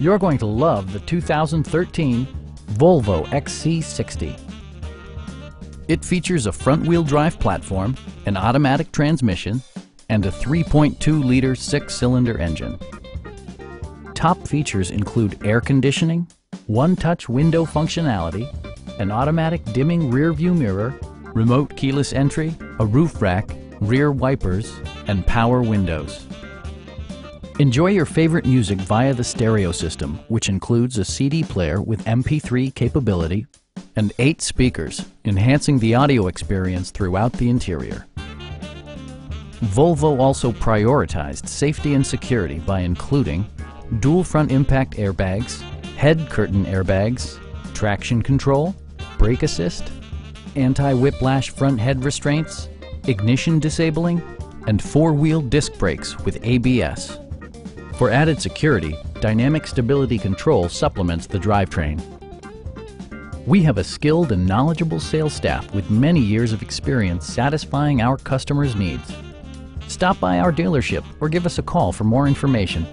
You're going to love the 2013 Volvo XC60. It features a front-wheel drive platform, an automatic transmission, and a 3.2-liter six-cylinder engine. Top features include air conditioning, one-touch window functionality, an automatic dimming rear-view mirror, remote keyless entry, a roof rack, rear wipers, and power windows. Enjoy your favorite music via the stereo system, which includes a CD player with MP3 capability and eight speakers, enhancing the audio experience throughout the interior. Volvo also prioritized safety and security by including dual front impact airbags, head curtain airbags, traction control, brake assist, anti-whiplash front head restraints, ignition disabling, and four-wheel disc brakes with ABS. For added security, Dynamic Stability Control supplements the drivetrain. We have a skilled and knowledgeable sales staff with many years of experience satisfying our customers' needs. Stop by our dealership or give us a call for more information.